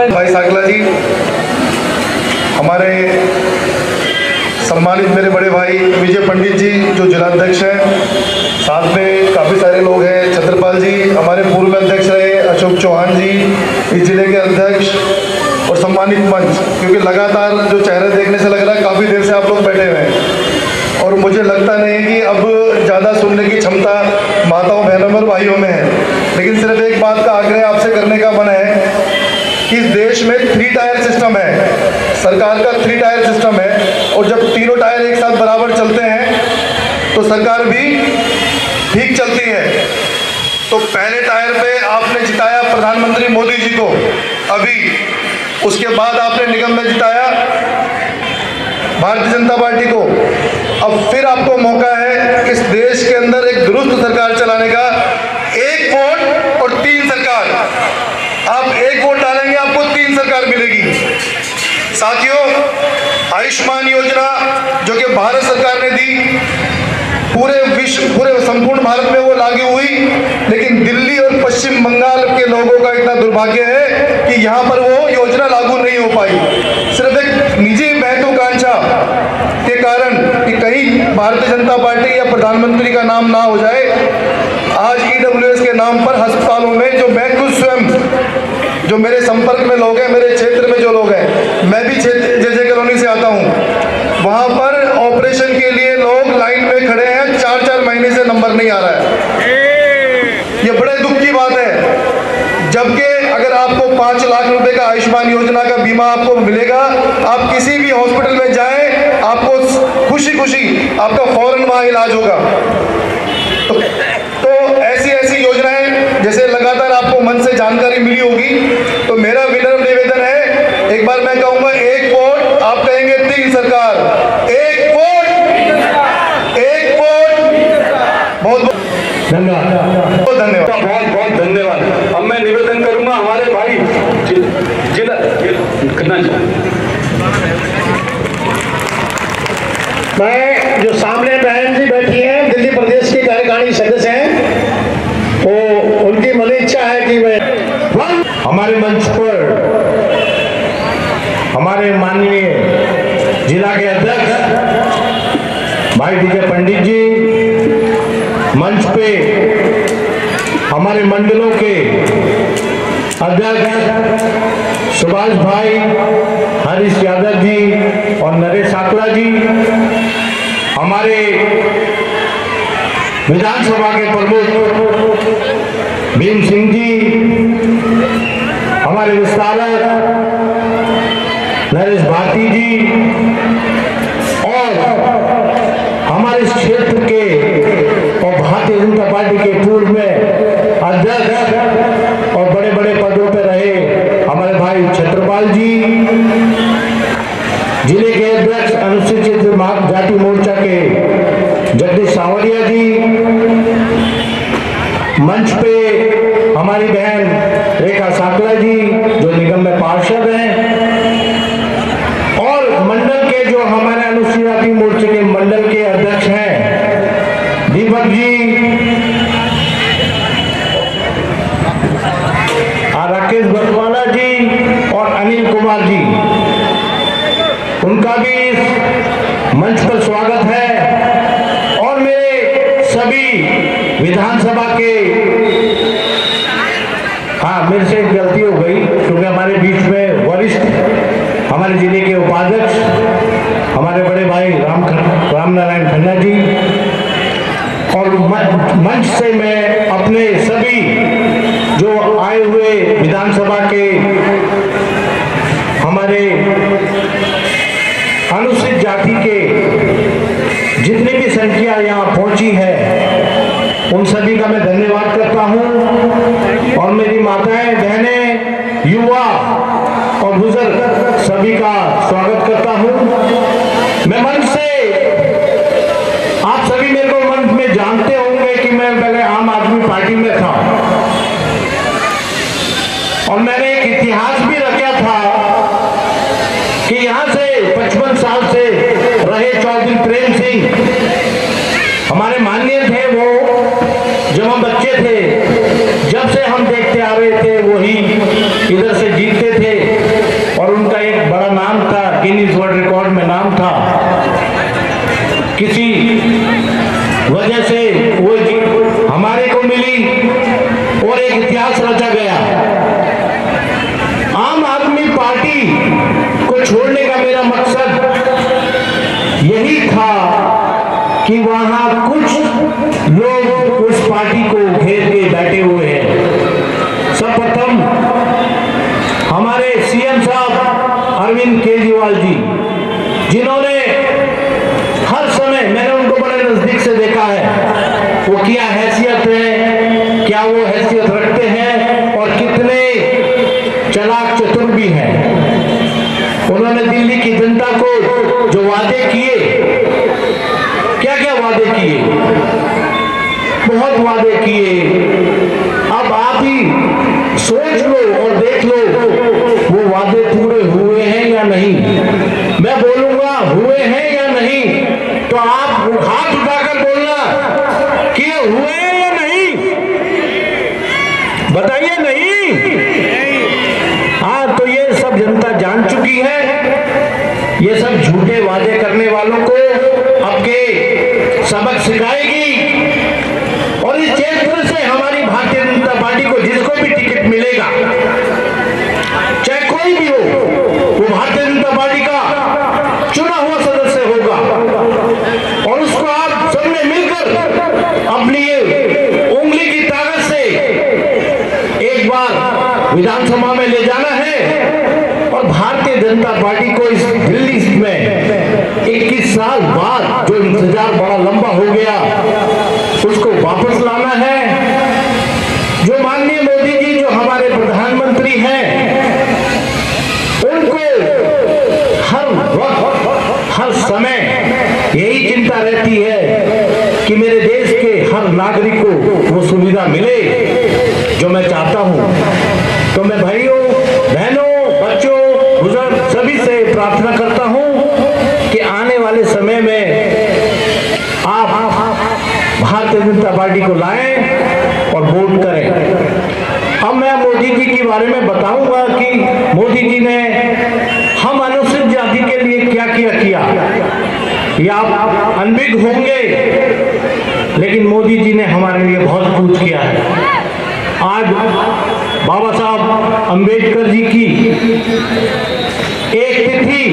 में भाई साकला जी, हमारे सम्मानित मेरे बड़े भाई विजय पंडित जी, जो जिलाध्यक्ष हैं, साथ में काफ़ी सारे लोग हैं छत्रपाल जी, हमारे पूर्व अध्यक्ष रहे, अशोक चौहान जी, इस ज़िले के अध्यक्ष और सम्मानित मंच, क्योंकि लगातार जो चेहरे देखने से लग रहा है, काफ़ी देर से आप लोग बैठे हुए हैं। और मुझे लगता नहीं कि अब ज़्यादा सुनने की क्षमता माताओं, बहनों और भाइयों में है। लेकिन सिर्फ़ एक बात का आग्रह आपसे करने का मन है कि देश में थ्री टायर सिस्टम है। सरकार का थ्री टायर सिस्टम है। और जब तीनों टायर एक साथ बराबर चलते हैं तो सरकार भी ठीक चलती है। तो पहले टायर पे आपने जिताया प्रधानमंत्री मोदी जी को। अभी उसके बाद आपने निगम में जिताया भारतीय जनता पार्टी को। अब फिर आपको मौका है इस देश के अंदर एक दुरुस्त सरकार चलाने का एक वोट और तीन सरकार आप एक वोट डालेंगे आपको तीन सरकार मिलेगी। साथियों, आयुष्मान योजना जो कि भारत सरकार ने दी, पूरे विश्व, पूरे संपूर्ण भारत में वो लागू हुई, लेकिन दिल्ली और पश्चिम बंगाल के लोगों का इतना दुर्भाग्य है कि यहाँ पर वो योजना लागू नहीं हो पाई। सिर्फ़ एक निजी महत्वाकांक्षा के कारण कि कहीं भारतीय जनता पार्टी या प्रधानमंत्री का नाम ना हो जाए, आज ईडब्ल्यूएस के नाम पर अस्पतालों में जो मैं खुद स्वयं जो मेरे संपर्क में लोग हैं, मेरे क्षेत्र में जो लोग हैं, मैं भी क्षेत्र, जय जय कॉलोनी से आता हूँ। वहाँ पर ऑपरेशन के लिए लोग लाइन में खड़े हैं चार चार महीने से नंबर नहीं आ रहा है। ये बड़े दुख की बात है। जबकि अगर आपको पाँच लाख रुपए का आयुष्मान योजना का बीमा आपको मिलेगा, आप किसी भी हॉस्पिटल में जाएँ आपको खुशी खुशी आपका फ़ौरन वहाँ इलाज होगा तो, तो ऐसी ऐसी योजनाएँ जैसे लगातार आपको मन से जानकारी मिली होगी तो मेरा विनम्र निवेदन है एक बार मैं कहूँगा एक वोट आप कहेंगे तीन सरकार एक वोट एक वोट बहुत बहुत धन्यवाद बहुत धन्यवाद बहुत बहुत धन्यवाद अब मैं निवेदन करूँगा हमारे भाई जि- जिला कितना मैं जो सामने बहन जी बैठी हैं दिल्ली प्रदेश की कार्यकारिणी सदस्य हैं वो उनकी मन इच्छा है कि मैं हमारे मंच पर हमारे माननीय जिला के अध्यक्ष, भाई विजय पंडित जी, मंच पे हमारे मंडलों के अध्यक्ष सुभाष भाई, हरीश यादव जी और नरेश साकला जी, हमारे विधानसभा के प्रमुख भीम सिंह जी हमारे विस्तारक नरेश भारती जी और हमारे इस क्षेत्र के और भारतीय जनता पार्टी के पूर्व में अध्यक्ष और बड़े बड़े पदों पर रहे हमारे भाई छत्रपाल जी, ज़िले के अध्यक्ष अनुसूचित जाति मोर्चा के जगदीश सावरिया जी, मंच पे हमारी बहन रेखा साकला जी जो निगम में पार्षद हैं। और मंडल के जो हमारे अनुसूचित मोर्चे के मंडल के अध्यक्ष हैं, दीपक जी राकेश बसवाला जी और अनिल कुमार जी। उनका भी मंच पर स्वागत है। और मेरे सभी विधानसभा के हाँ मेरे से एक गलती हो गई क्योंकि हमारे बीच में वरिष्ठ हमारे ज़िले के उपाध्यक्ष, हमारे बड़े भाई राम राम नारायण खन्ना जी, और मंच से मैं अपने सभी जो आए हुए विधानसभा के हमारे अनुसूचित जाति के जितनी भी संख्या यहाँ पहुँची है, उन सभी का मैं मैं आम आदमी पार्टी में था। और मैंने एक इतिहास भी रखा था कि यहाँ से पचपन साल से रहे चौधरी प्रेम सिंह। हमारे माननीय थे वो, जब हम बच्चे थे, जब से हम देखते आ रहे थे, वही इधर से जीतते थे। और उनका एक बड़ा नाम था गिनीज वर्ल्ड रिकॉर्ड में नाम था। था कि वहाँ कुछ लोग उस पार्टी को घेर के बैठे हुए हैं। सर्वप्रथम हमारे सीएम साहब अरविंद केजरीवाल जी जिन्होंने हर समय मैंने उनको बड़े नज़दीक से देखा है वो क्या हैसियत है क्या वो हैसियत रखते हैं और कितने चलाक चतुर भी हैं उन्होंने दिल्ली की जनता को जो वादे किए क्या क्या वादे किए वादे किए। अब आप ही सोच लो और देख लो, वो वादे पूरे हुए हैं या नहीं। मैं बोलूँगा, हुए हैं या नहीं तो आप हाथ उठाकर बोलना कि हुए हैं या नहीं। बताइए नहीं। हाँ तो ये सब जनता जान चुकी है। ये सब झूठे वादे करने वालों को आपके सबक सिखाएगी। हमारी भारतीय जनता पार्टी को जिसको भी टिकट मिलेगा, चाहे कोई भी हो, वो भारतीय जनता पार्टी का चुना हुआ सदस्य होगा। और उसको आप सबने मिलकर अपनी उंगली की ताकत से एक बार विधानसभा में ले जाना है और भारतीय जनता पार्टी को इस दिल्ली में 21 साल बाद जो इंतज़ार बड़ा लंबा हो गया, उसको वापस लाना है जो माननीय मोदी जी जो हमारे प्रधानमंत्री हैं उनको हर वक्त हर समय यही चिंता रहती है कि मेरे देश के हर नागरिक को वो सुविधा मिले जो मैं चाहता हूँ। तो मैं भाइयों, बहनों, बच्चों, बुज़ुर्ग सभी से प्रार्थना करता हूँ कि आने वाले समय में आप भारतीय जनता पार्टी को लाएँ और वोट करें। अब मैं मोदी जी के बारे में बताऊँगा कि मोदी जी ने हम अनुसूचित जाति के लिए क्या किया किया। या आप होंगे। लेकिन मोदी जी ने हमारे लिए बहुत कुछ किया है। आज बाबा साहब अंबेडकर जी की एक तिथि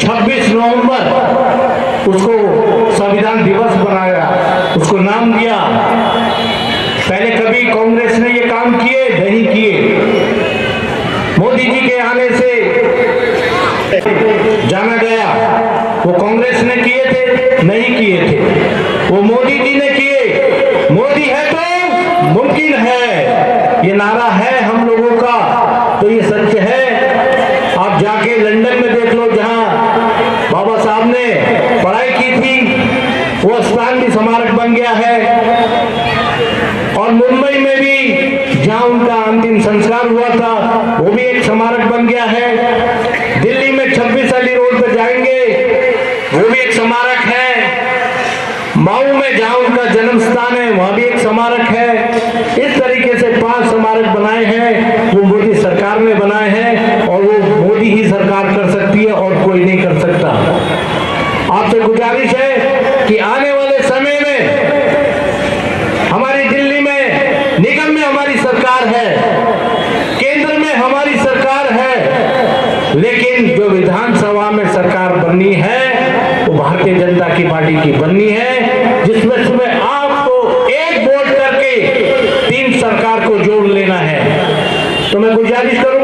26 नवंबर, उसको संविधान दिवस बनाया, उसको नाम दिया पहले कभी कांग्रेस ने ये काम किए नहीं किए मोदी जी के आने से जाना गया वो कांग्रेस ने किए थे नहीं किए थे वो मोदी जी ने किए मोदी है तो मुमकिन है ये नारा है हम लोगों का तो ये सच है। आप जाके लंदन में देख लो जहाँ बाबा साहब ने पढ़ाई की थी, वो स्थान भी स्मारक बन गया है। और मुंबई में भी जहाँ उनका अंतिम संस्कार हुआ था वो भी एक स्मारक बन गया है दिल्ली में छब्बीस अली रोड पे जाएँगे वो भी एक स्मारक है माऊ में जहाँ उनका जन्म स्थान है वहाँ भी एक स्मारक है इस तरीके से पाँच स्मारक बनाए हैं वो मोदी सरकार ने बनाए हैं और वो मोदी ही सरकार कर सकती है और कोई नहीं कर सकता आपसे गुजारिश है कि आने वाले समय में हमारी दिल्ली में निगम में हमारी सरकार है केंद्र में हमारी सरकार है लेकिन जो विधानसभा में सरकार बननी है, वो भारतीय जनता की पार्टी की बननी है, जिसमें सुबह आपको एक वोट करके तीन सरकार को जोड़ लेना है। तो मैं गुजारिश करूँगा